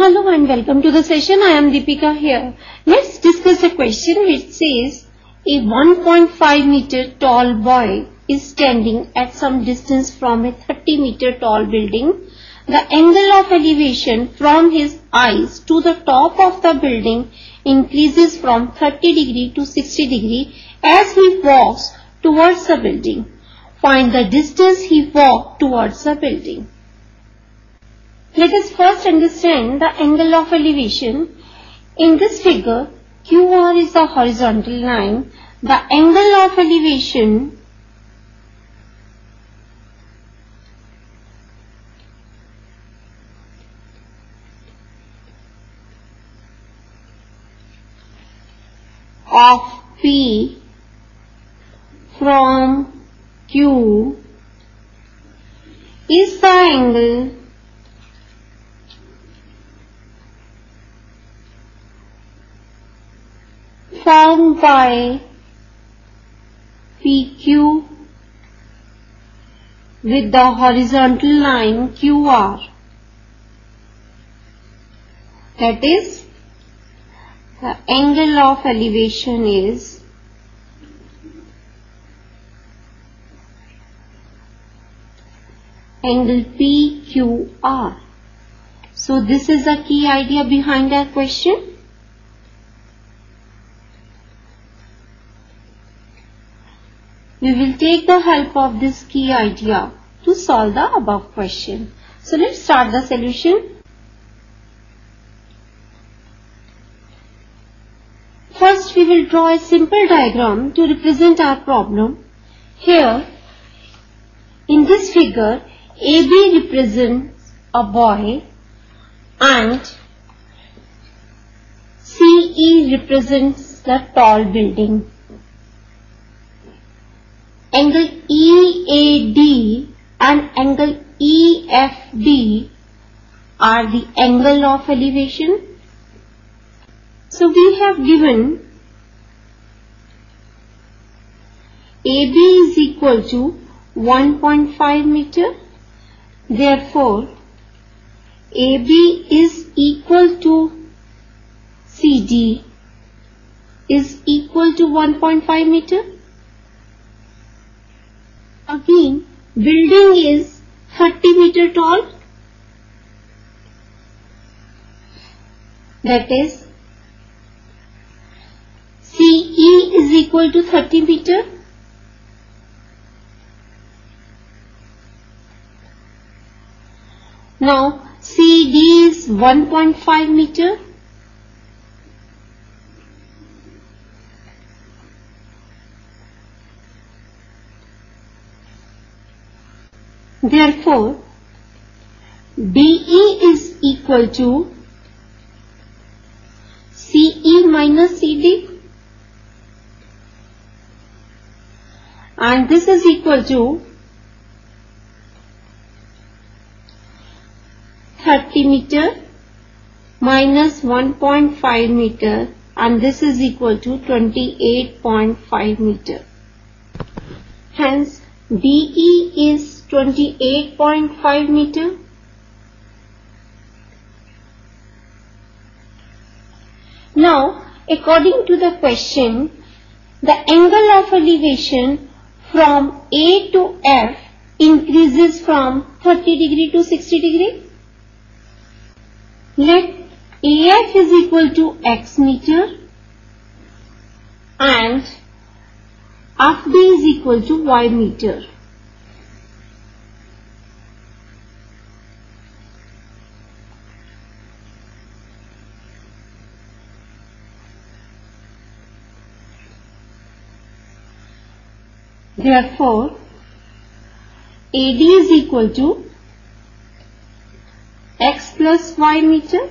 Hello and welcome to the session. I am Deepika here. Let's discuss a question which says a 1.5 meter tall boy is standing at some distance from a 30 meter tall building. The angle of elevation from his eyes to the top of the building increases from 30 degree to 60 degree as he walks towards the building. Find the distance he walked towards the building. Let us first understand the angle of elevation. In this figure, QR is the horizontal line. The angle of elevation of P from Q is the angle by PQ with the horizontal line QR. That is, the angle of elevation is angle PQR. So this is the key idea behind our question. We will take the help of this key idea to solve the above question. So let's start the solution. First we will draw a simple diagram to represent our problem. Here in this figure AB represents a boy and CE represents the tall building. Angle EAD and angle EFD are the angle of elevation. So we have given AB is equal to 1.5 meter. Therefore, AB is equal to CD is equal to 1.5 meter. Again, building is 30 meter tall. That is, CE is equal to 30 meter. Now, CD is 1.5 meter. Therefore, DE is equal to CE minus CD and this is equal to 30 meter minus 1.5 meter and this is equal to 28.5 meter. Hence, DE is 28.5 meter. Now, according to the question, the angle of elevation from A to F increases from 30 degree to 60 degree. Let AF is equal to x meter and FD is equal to y meter. Therefore, AD is equal to x plus y meter.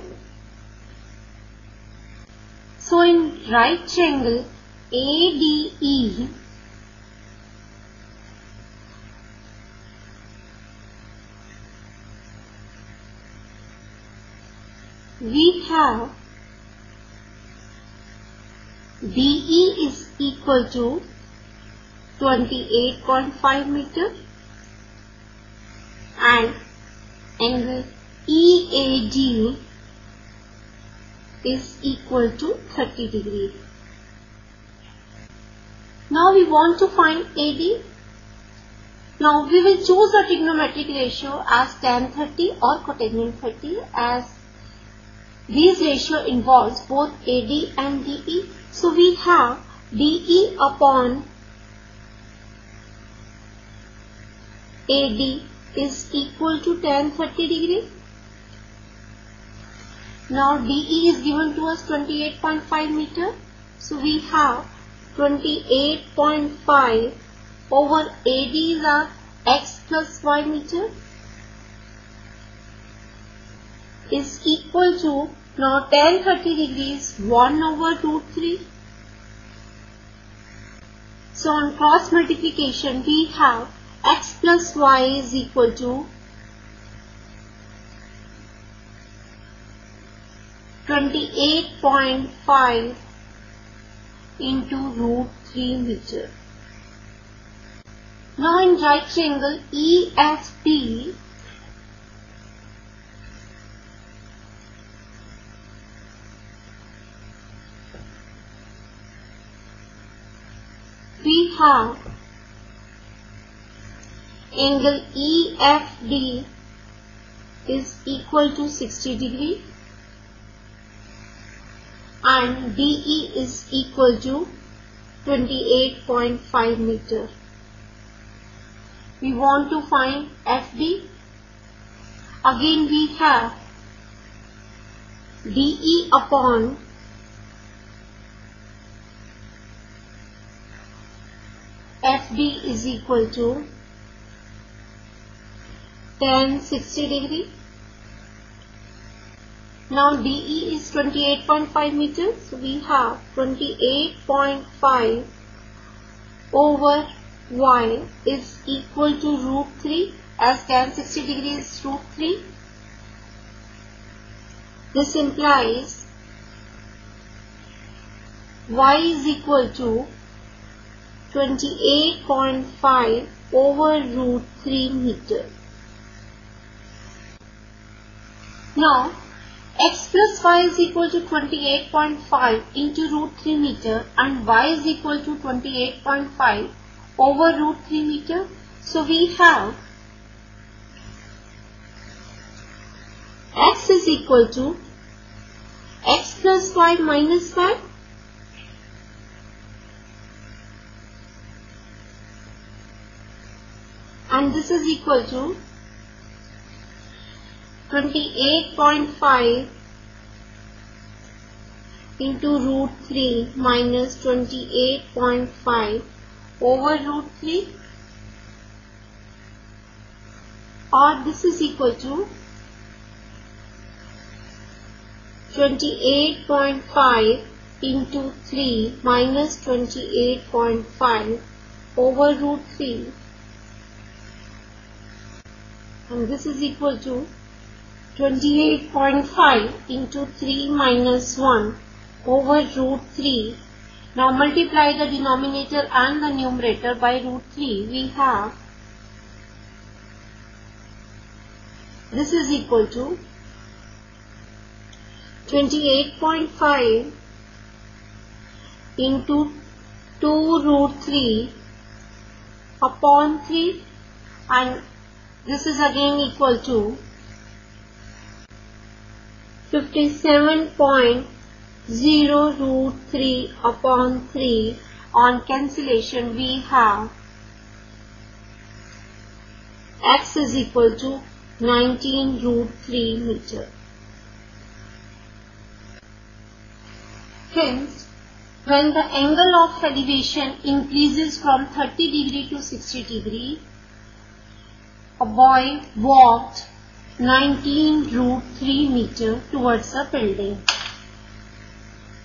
So in right triangle ADE we have DE is equal to 28.5 meter and angle EAD is equal to 30 degree. Now we want to find AD. Now we will choose a trigonometric ratio as tan 30 or cotangent 30 as these ratio involves both AD and DE. So we have DE upon AD is equal to tan 30 degree. Now DE is given to us 28.5 meter. So we have 28.5 over AD is our x plus y meter is equal to now tan 30 degrees 1 over root 3. So on cross multiplication we have x plus y is equal to 28.5 into root 3 meter. Now in right triangle EFD we have angle EFD is equal to 60 degree and DE is equal to 28.5 meter. We want to find FD. Again we have DE upon FD is equal to tan 60 degree now DE is 28.5 meters. So we have 28.5 over y is equal to root 3 as tan 60 degrees is root 3. This implies y is equal to 28.5 over root 3 meter. Now x plus y is equal to 28.5 into root 3 meter and y is equal to 28.5 over root 3 meter. So we have x is equal to x plus y minus y and this is equal to 28.5 into root 3 minus 28.5 over root 3 or this is equal to 28.5 into 3 minus 28.5 over root 3 and this is equal to 28.5 into 3 minus 1 over root 3. Now multiply the denominator and the numerator by root 3. We have this is equal to 28.5 into 2 root 3 upon 3 and this is again equal to 57.0 root 3 upon 3 on cancellation we have x is equal to 19 root 3 meter. Hence, when the angle of elevation increases from 30 degree to 60 degree, a boy walked 19 root 3 meter towards the building.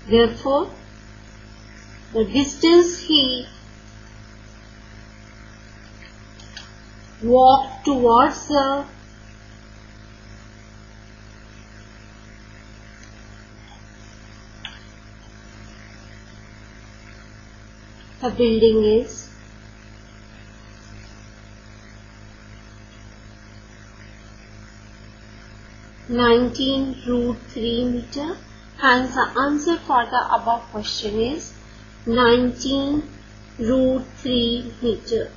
Therefore, the distance he walked towards the the building is 19 root 3 meter Hence the answer for the above question is 19 root 3 meter.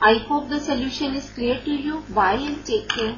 I hope the solution is clear to you. Bye and take care.